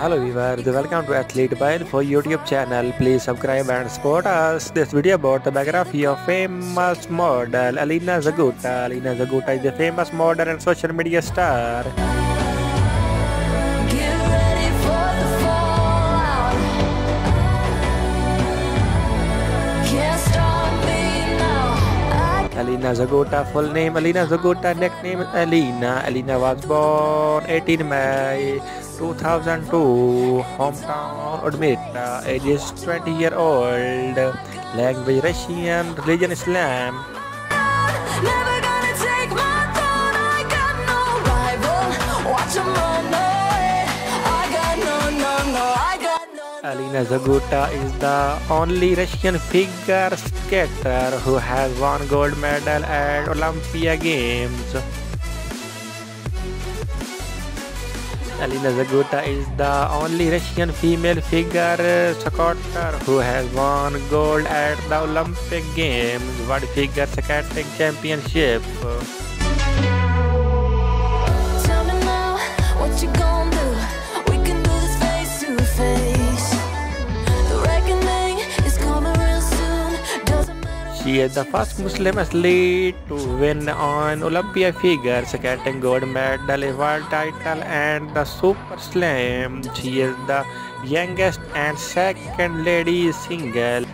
Hello viewers, welcome to Athlete Bio for YouTube channel. Please subscribe and support us. This video about the biography of famous model Alina Zagitova. Alina Zagitova is a famous model and social media star. Alina Zagitova, full name Alina Zagitova, nickname Alina. Alina was born 18 May 2002, hometown Udmurtia, age is 20 year old, language Russian, religion Islam. Alina Zagitova is the only Russian figure skater who has won gold medal at Olympia Games. Alina Zagitova is the only Russian female figure skater who has won gold at the Olympic Games World Figure Skating Championship. She is the first Muslim athlete to win on Olympia figure skating gold medal, world title, and the Super Slam. She is the youngest and second lady single